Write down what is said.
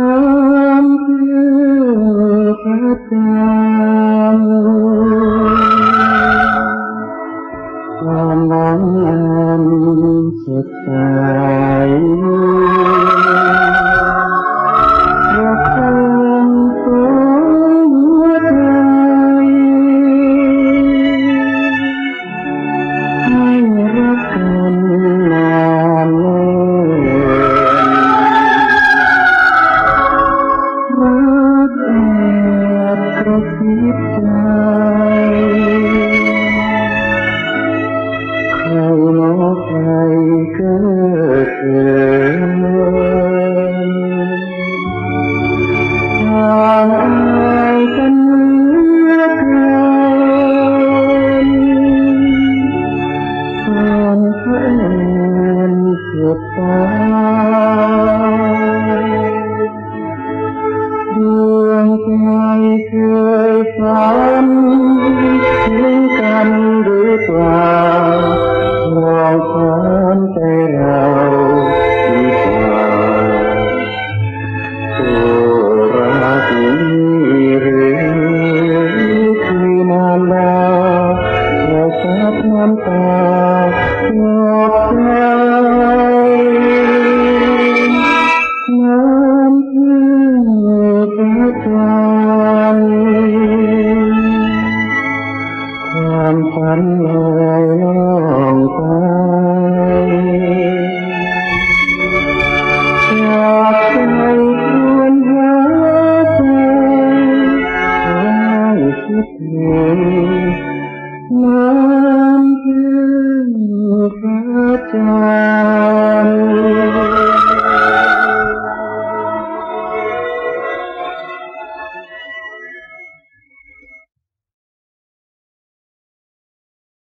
Oh. ิบใจใครหอกใครก็เกินทางอายกันเหลือเกินตอนเพื่อนสุดตา ngày cười phán linh cảm ความฝันลอยล่องไป